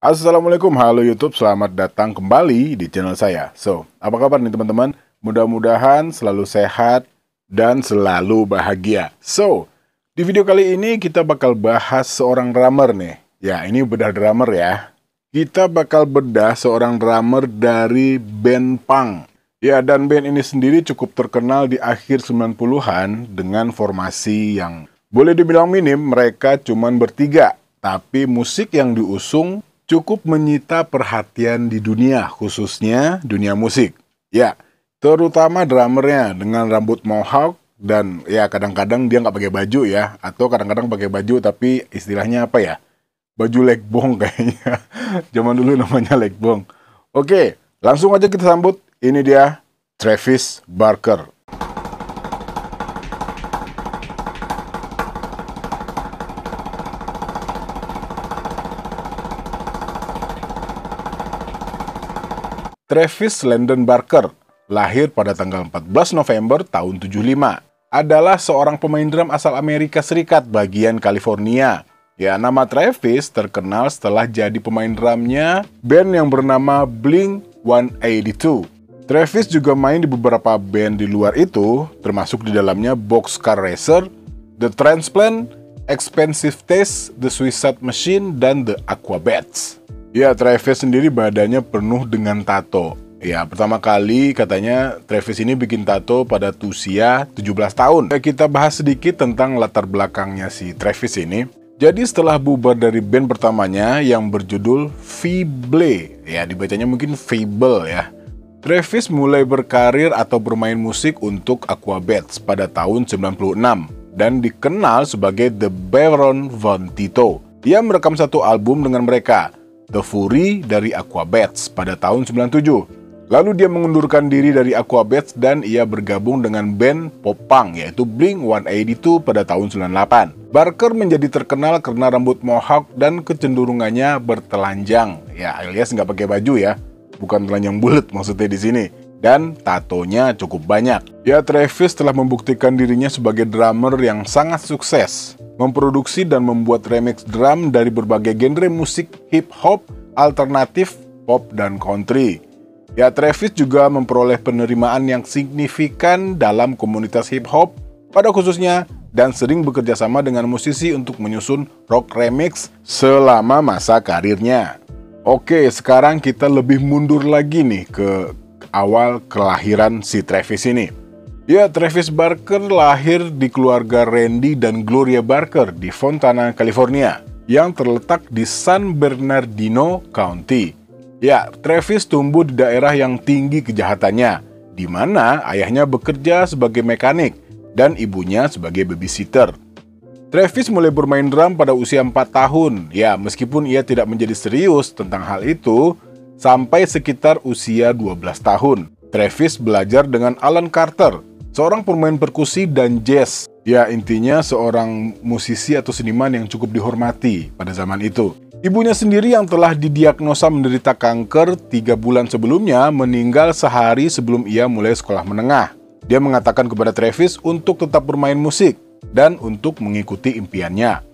Assalamualaikum, halo YouTube, selamat datang kembali di channel saya. So, apa kabar nih teman-teman? Mudah-mudahan selalu sehat dan selalu bahagia. So, di video kali ini kita bakal bahas seorang drummer nih. Ya, ini bedah drummer ya. Kita bakal bedah seorang drummer dari band punk. Ya, dan band ini sendiri cukup terkenal di akhir 90-an dengan formasi yang boleh dibilang minim, mereka cuman bertiga. Tapi musik yang diusung cukup menyita perhatian di dunia, khususnya dunia musik. Ya, terutama drummernya dengan rambut mohawk dan ya kadang-kadang dia nggak pakai baju ya, atau kadang-kadang pakai baju tapi istilahnya apa ya? Baju legbong kayaknya. Zaman dulu namanya legbong. Oke, langsung aja kita sambut. Ini dia Travis Barker. Travis Landon Barker, lahir pada tanggal 14 November tahun 75, adalah seorang pemain drum asal Amerika Serikat bagian California. Ya, nama Travis terkenal setelah jadi pemain drumnya band yang bernama Blink-182. Travis juga main di beberapa band di luar itu, termasuk di dalamnya Boxcar Racer, The Transplant, Expensive Taste, The Suicide Machine, dan The Aquabats. Ya, Travis sendiri badannya penuh dengan tato. Ya, pertama kali katanya Travis ini bikin tato pada usia 17 tahun. Ya, kita bahas sedikit tentang latar belakangnya si Travis ini. Jadi setelah bubar dari band pertamanya yang berjudul Feeble, ya dibacanya mungkin Fable ya. Travis mulai berkarir atau bermain musik untuk Aquabats pada tahun 96 dan dikenal sebagai The Baron Von Tito. Dia merekam satu album dengan mereka, The Fury dari Aquabats pada tahun 97. Lalu dia mengundurkan diri dari Aquabats dan ia bergabung dengan band pop punk yaitu Blink-182 pada tahun 98. Barker menjadi terkenal karena rambut mohawk dan kecenderungannya bertelanjang. Ya alias nggak pakai baju ya, bukan telanjang bulat maksudnya di sini. Dan tatonya cukup banyak. Ya Travis telah membuktikan dirinya sebagai drummer yang sangat sukses memproduksi dan membuat remix drum dari berbagai genre musik hip hop, alternatif, pop, dan country. Ya, Travis juga memperoleh penerimaan yang signifikan dalam komunitas hip hop pada khususnya dan sering bekerja sama dengan musisi untuk menyusun rock remix selama masa karirnya. Oke, sekarang kita lebih mundur lagi nih ke awal kelahiran si Travis ini. Ya, Travis Barker lahir di keluarga Randy dan Gloria Barker di Fontana, California, yang terletak di San Bernardino County. Ya, Travis tumbuh di daerah yang tinggi kejahatannya, di mana ayahnya bekerja sebagai mekanik dan ibunya sebagai babysitter. Travis mulai bermain drum pada usia 4 tahun. Ya, meskipun ia tidak menjadi serius tentang hal itu, sampai sekitar usia 12 tahun. Travis belajar dengan Alan Carter, Seorang pemain perkusi dan jazz, ya intinya seorang musisi atau seniman yang cukup dihormati pada zaman itu. Ibunya sendiri yang telah didiagnosa menderita kanker tiga bulan sebelumnya meninggal sehari sebelum ia mulai sekolah menengah. Dia mengatakan kepada Travis untuk tetap bermain musik dan untuk mengikuti impiannya.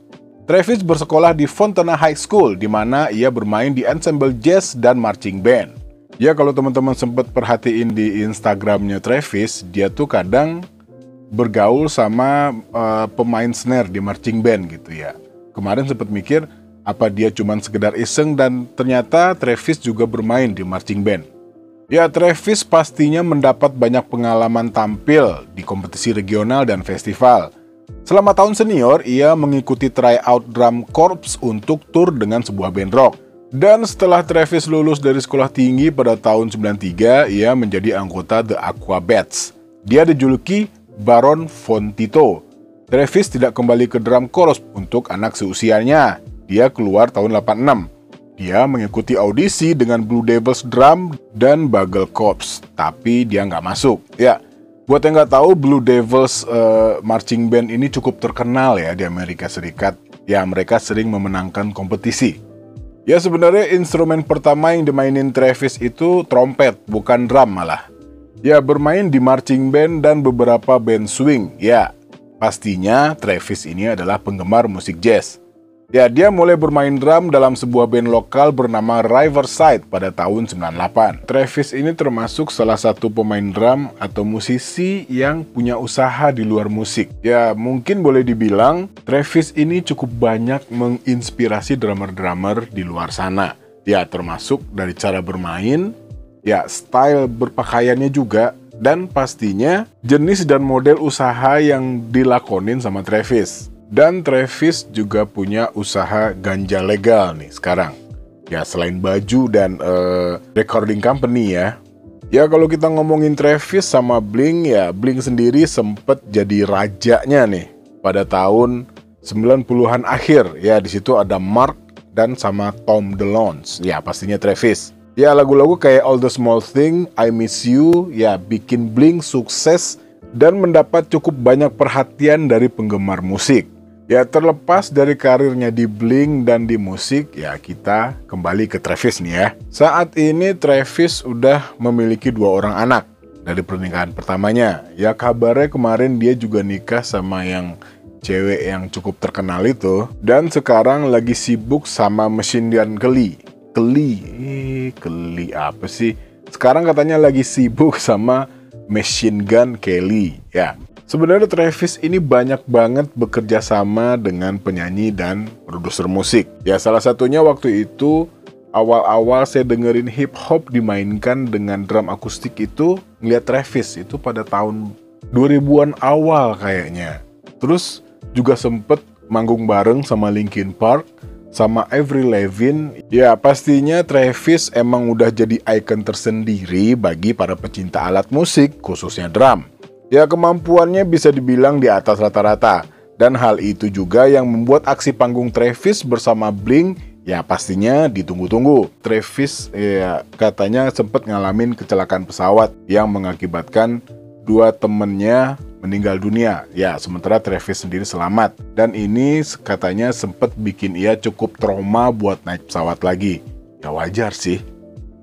Travis bersekolah di Fontana High School di mana ia bermain di ensemble jazz dan marching band. Ya kalau teman-teman sempat perhatiin di Instagramnya Travis, dia tuh kadang bergaul sama uh, pemain snare di marching band gitu ya. Kemarin sempat mikir apa dia cuma sekedar iseng dan ternyata Travis juga bermain di marching band. Ya Travis pastinya mendapat banyak pengalaman tampil di kompetisi regional dan festival. Selama tahun senior, ia mengikuti tryout drum corps untuk tur dengan sebuah band rock. Dan setelah Travis lulus dari sekolah tinggi pada tahun 93, ia menjadi anggota The Aquabats. Dia dijuluki Baron Von Tito. Travis tidak kembali ke drum chorus untuk anak seusianya. Dia keluar tahun 86. Dia mengikuti audisi dengan Blue Devils Drum dan Bugle Corps, tapi dia nggak masuk. Ya, buat yang nggak tahu, Blue Devils uh, marching band ini cukup terkenal ya di Amerika Serikat. Ya, mereka sering memenangkan kompetisi. Ya sebenarnya instrumen pertama yang dimainin Travis itu trompet, bukan drum malah. Ya bermain di marching band dan beberapa band swing. Ya, pastinya Travis ini adalah penggemar musik jazz. Ya, dia mulai bermain drum dalam sebuah band lokal bernama Riverside pada tahun 98. Travis ini termasuk salah satu pemain drum atau musisi yang punya usaha di luar musik. Ya, mungkin boleh dibilang Travis ini cukup banyak menginspirasi drummer-drummer di luar sana. Ya, termasuk dari cara bermain, ya style berpakaiannya juga, dan pastinya jenis dan model usaha yang dilakonin sama Travis. Dan Travis juga punya usaha ganja legal nih sekarang. Ya selain baju dan uh, recording company ya. Ya kalau kita ngomongin Travis sama Blink ya Blink sendiri sempet jadi rajanya nih pada tahun 90-an akhir. Ya di situ ada Mark dan sama Tom DeLonge. Ya pastinya Travis. Ya lagu-lagu kayak All the Small Thing, I Miss You, ya bikin Blink sukses dan mendapat cukup banyak perhatian dari penggemar musik. Ya terlepas dari karirnya di Blink dan di musik, ya kita kembali ke Travis nih ya. Saat ini Travis udah memiliki dua orang anak dari pernikahan pertamanya. Ya kabarnya kemarin dia juga nikah sama yang cewek yang cukup terkenal itu. Dan sekarang lagi sibuk sama mesin dan Kelly. Kelly, eh Kelly apa sih? Sekarang katanya lagi sibuk sama Machine Gun Kelly, ya. Sebenarnya Travis ini banyak banget bekerja sama dengan penyanyi dan produser musik. Ya salah satunya waktu itu awal-awal saya dengerin hip hop dimainkan dengan drum akustik itu ngeliat Travis itu pada tahun 2000-an awal kayaknya. Terus juga sempet manggung bareng sama Linkin Park sama Avril Lavigne. Ya pastinya Travis emang udah jadi ikon tersendiri bagi para pecinta alat musik khususnya drum. Ya kemampuannya bisa dibilang di atas rata-rata. Dan hal itu juga yang membuat aksi panggung Travis bersama Blink ya pastinya ditunggu-tunggu. Travis ya katanya sempat ngalamin kecelakaan pesawat yang mengakibatkan dua temennya meninggal dunia. Ya, sementara Travis sendiri selamat. Dan ini katanya sempat bikin ia cukup trauma buat naik pesawat lagi. Ya wajar sih.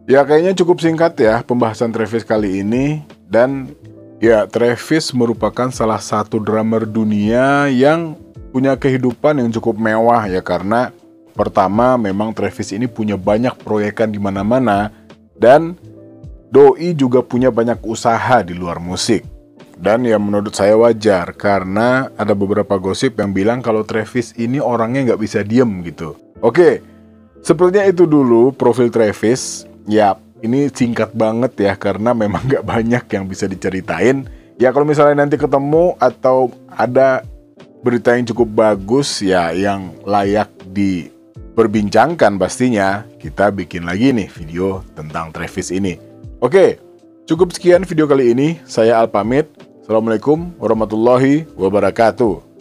Ya kayaknya cukup singkat ya pembahasan Travis kali ini dan Ya, Travis merupakan salah satu drummer dunia yang punya kehidupan yang cukup mewah ya karena pertama memang Travis ini punya banyak proyekan di mana-mana dan Doi juga punya banyak usaha di luar musik. Dan ya menurut saya wajar karena ada beberapa gosip yang bilang kalau Travis ini orangnya nggak bisa diem gitu. Oke, sepertinya itu dulu profil Travis. Ya, ini singkat banget ya karena memang gak banyak yang bisa diceritain. Ya kalau misalnya nanti ketemu atau ada berita yang cukup bagus ya yang layak diperbincangkan pastinya kita bikin lagi nih video tentang Travis ini. Oke, cukup sekian video kali ini. Saya Al pamit. Assalamualaikum warahmatullahi wabarakatuh.